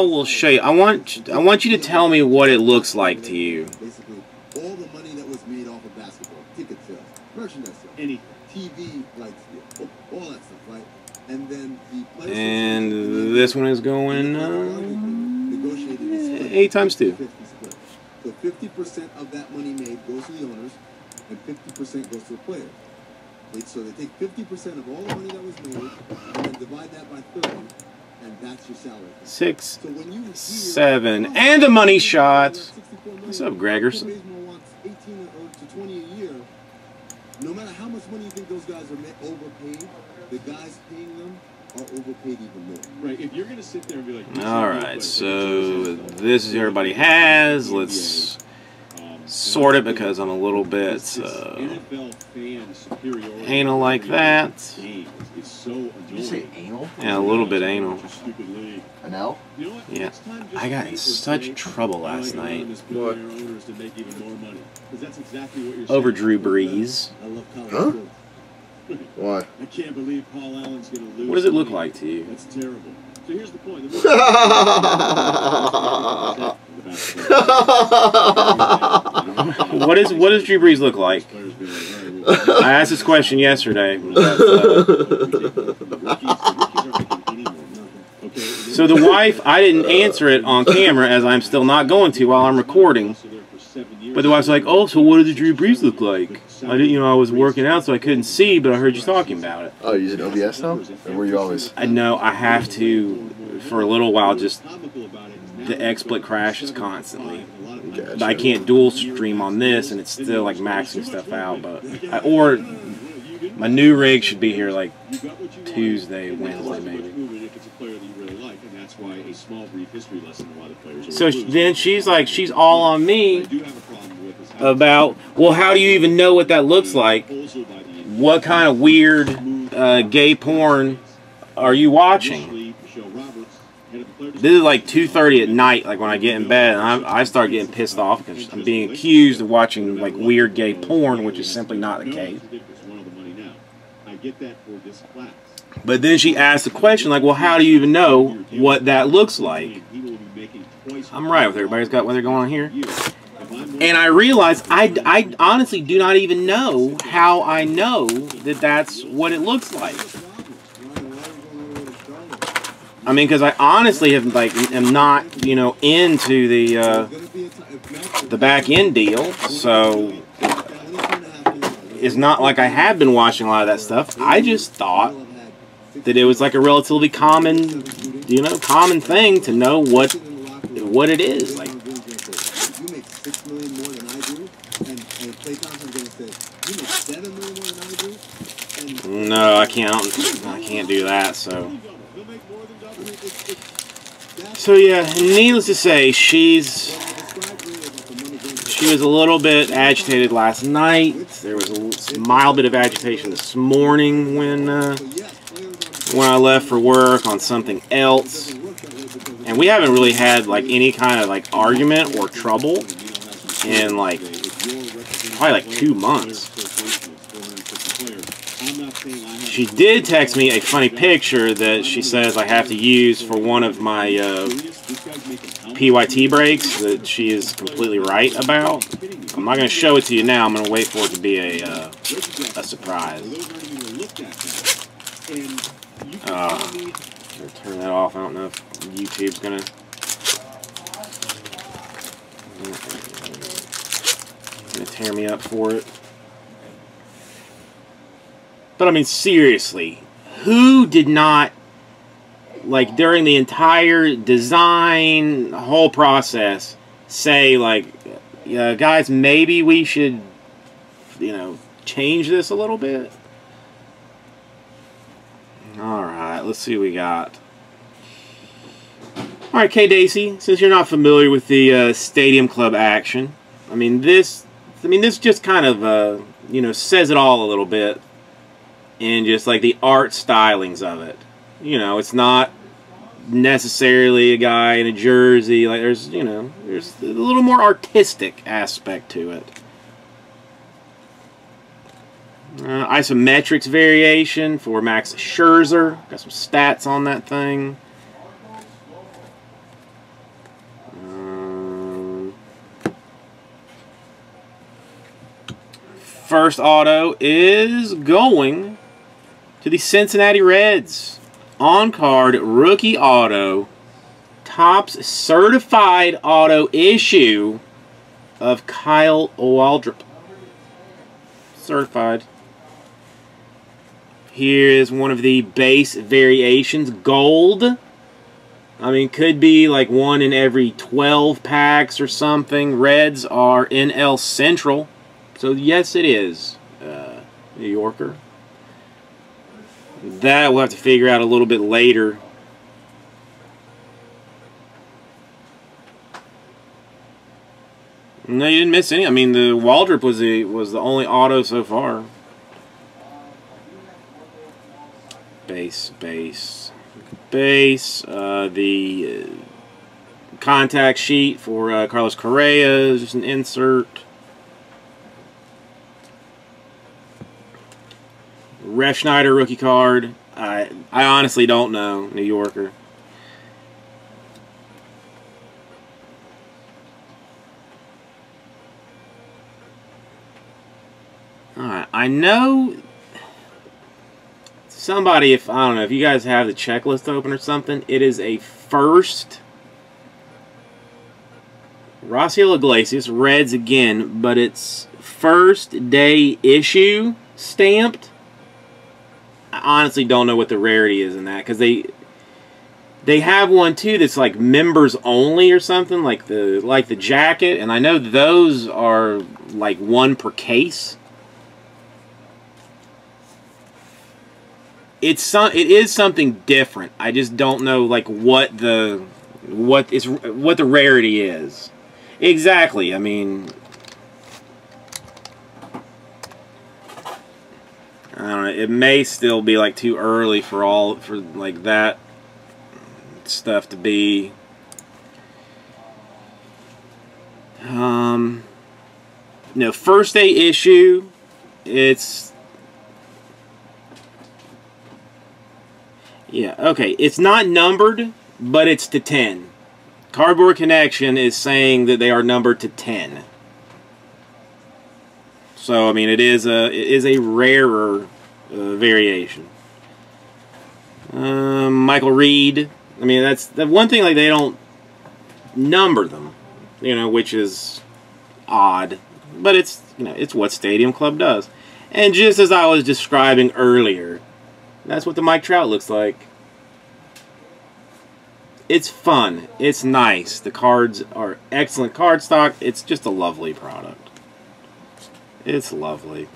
while, we'll show you. I want I want you to tell me what it looks like to you. Basically, all the money that was made off of basketball, ticket sales, merchandise sales, Any TV rights, all that stuff, right? And then the players And this one is going uh, eight times two. 50 split. So 50% of that money made goes to the owners, and 50% goes to the players. So they take 50% of all the money that was made, and then divide that by 30, and that's your salary. Six, So when you hear, seven, "Oh, and a money shot. What's up, Gregors? Bazemore wants 18 to 20 a year. No matter how much money you think those guys are overpaid, the guys paying them are overpaid even more. right. If you're gonna sit there and be like, All right, so this is everybody has. Let's sort it because I'm a little bit uh, NFL fan anal like that. Game is, is so Did you say anal? Yeah, a little bit anal. Stupid. An L? You know what? Yeah. Next time, just I got in such trouble last night this billionaire owners to make even more money. 'Cause that's exactly what over. Drew Brees. I Huh? Why? I can't believe Paul Allen's going to lose. What does it look like to you? That's terrible. So here's the point. The What is what does Drew Brees look like? I asked this question yesterday. uh, so the wife, I didn't answer it on camera as I'm still not going to while I'm recording. But the wife's like, "Oh, so what does Drew Brees look like?" I didn't, you know, I was working out, so I couldn't see, but I heard you talking about it. Oh, you using OBS now? Or were you always? I know I have to, for a little while, just the XSplit crashes constantly. But I can't dual stream on this, and it's still like maxing stuff out. But I, or my new rig should be here like Tuesday, Wednesday, maybe. So then she's like, she's all on me about, well, how do you even know what that looks like? What kind of weird uh, gay porn are you watching? Initially, Michelle Roberts, head of the player This is like 2:30 at night, like when I get in bed, and I, I start getting pissed off because I'm being accused of watching like weird gay porn, which is simply not the case. it's the difference, one of the money now. I get that for this class. But then she asked the question, like, well, how do you even know what that looks like? He will be making twice I'm right with everybody's got what they're going on here. a year. If I'm And I realized I, I honestly do not even know how I know that that's what it looks like. I mean, because I honestly have like am not you know into the uh, the back end deal, so it's not like I have been watching a lot of that stuff. I just thought that it was like a relatively common, you know, common thing to know what what it is like. no, I can't. I can't do that. So. He'll make more than double. I mean, it's, it's, that's So yeah, needless to say, she's she was a little bit agitated last night. There was a mild bit of agitation this morning when uh, when I left for work on something else. And we haven't really had like any kind of like argument or trouble in like probably like two months. She did text me a funny picture that she says I have to use for one of my uh, PYT breaks that she is completely right about. I'm not going to show it to you now. I'm going to wait for it to be a, uh, a surprise. Uh, turn that off. I don't know if YouTube's going to... Gonna tear me up for it. But I mean, seriously, who did not like during the entire design whole process say like yeah guys maybe we should you know change this a little bit? All right let's see what we got. All right Kay Daisy since you're not familiar with the uh, stadium club action I mean this I mean this just kind of uh, you know says it all a little bit and just like the art stylings of it. You know, it's not necessarily a guy in a jersey. Like there's, you know, there's a little more artistic aspect to it. Uh, isometrics variation for Max Scherzer. Got some stats on that thing. Um, first auto is going to the Cincinnati Reds. On card rookie auto. Topps certified auto issue of Kyle Waldrop. Certified. Here is one of the base variations. Gold. I mean, could be like one in every 12 packs or something. Reds are NL Central. So, yes, it is. Uh, New Yorker. That we'll have to figure out a little bit later. No, you didn't miss any. I mean, the Waldrop was the was the only auto so far. Base, base, base. Uh, the uh, contact sheet for uh, Carlos Correa is just an insert. Refsnyder rookie card. I I honestly don't know. New Yorker. Alright, I know somebody, if I don't know, if you guys have the checklist open or something, it is a first Raisel Iglesias, Reds again, but it's first day issue stamped. I honestly don't know what the rarity is in that because they they have one too that's like members only or something like the like the jacket, and I know those are like one per case. it's some it is something different. I just don't know like what the what is what the rarity is. Exactly. I mean I don't know. It may still be like too early for all for like that stuff to be um no first day issue it's Yeah, okay. It's not numbered, but it's to 10. Cardboard Connection is saying that they are numbered to 10. So, I mean, it is a, it is a rarer uh, variation. Um, Michael Reed. I mean, that's the one thing, like, they don't number them, you know, which is odd. But it's, you know, it's what Stadium Club does. And just as I was describing earlier, that's what the Mike Trout looks like. It's fun. It's nice. The cards are excellent card stock. It's just a lovely product. It's lovely.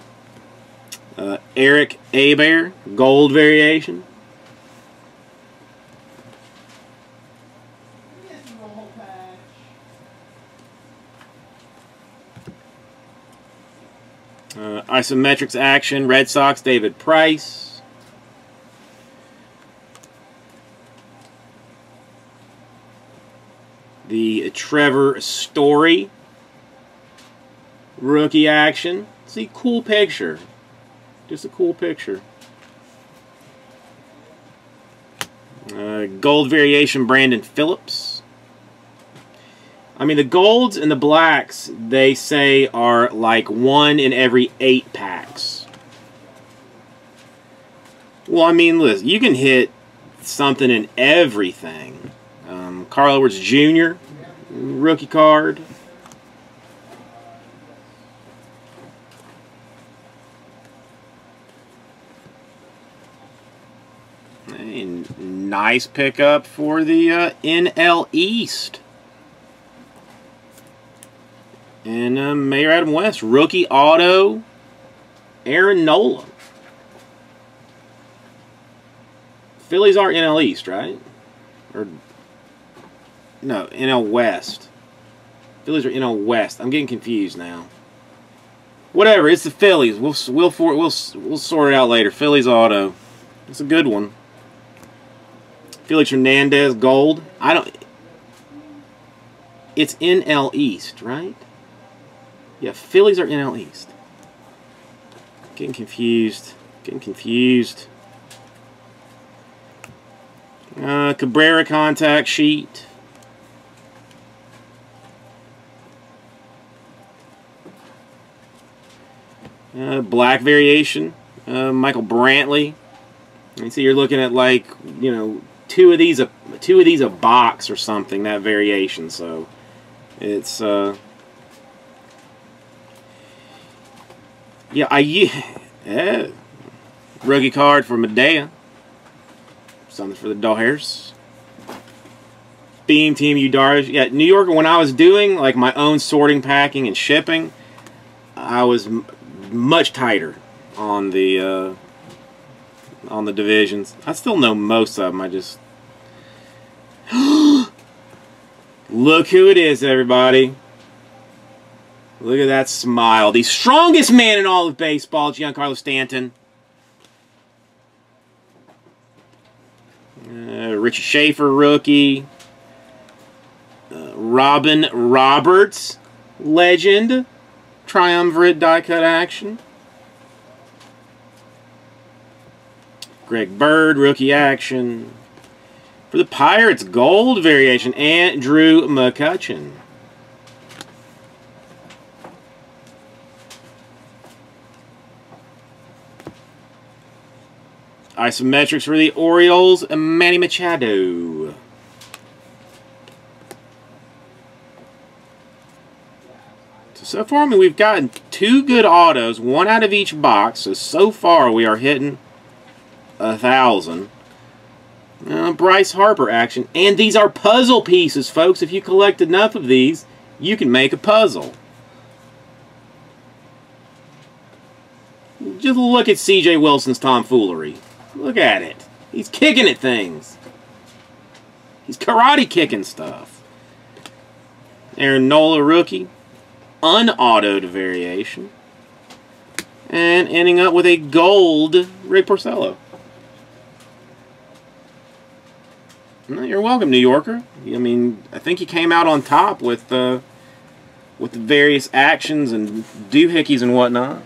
Uh, Erick Aybar, gold variation. Uh, Isometrics action, Red Sox, David Price. The Trevor Story rookie action. See, cool picture. Just a cool picture. Uh, gold variation, Brandon Phillips. I mean, the golds and the blacks, they say, are like one in every eight packs. Well, I mean, listen, you can hit something in everything. Um, Carl Edwards Jr., rookie card. A nice pickup for the uh, NL East. And uh, Mayor Adam West, rookie auto, Aaron Nola. Phillies are NL East, right? Or no, NL West. Phillies are NL West. I'm getting confused now. Whatever, it's the Phillies. We'll we'll for, we'll we'll sort it out later. Phillies auto. It's a good one. Felix Hernandez gold. I don't. It's NL East, right? Yeah, Phillies are NL East. Getting confused. Getting confused. Uh, Cabrera contact sheet. Uh, black variation, uh, Michael Brantley. You see, you're looking at like you know two of these a two of these a box or something that variation. So it's uh, yeah I yeah rookie card for Maeda. Something for the Dodgers. Beam Team Yu Darvish. Yeah, New York. When I was doing like my own sorting, packing, and shipping, I was much tighter on the uh, on the divisions. I still know most of them. I just look who it is, everybody. Look at that smile. The strongest man in all of baseball, Giancarlo Stanton. Uh, Richie Shaffer, rookie. Uh, Robin Roberts, legend. Triumvirate die cut action. Greg Bird, rookie action. For the Pirates, gold variation, Andrew McCutchen. Isometrics for the Orioles, Manny Machado. So, so far, I mean, we've gotten two good autos, one out of each box. So, so far, we are hitting a thousand. Uh, Bryce Harper action. And these are puzzle pieces, folks. If you collect enough of these, you can make a puzzle. Just look at C.J. Wilson's tomfoolery. Look at it. He's kicking at things. He's karate kicking stuff. Aaron Nola rookie. Unautoed variation. And ending up with a gold Rick Porcello. You're welcome, New Yorker. I mean, I think you came out on top with uh, with the various actions and doohickeys and whatnot.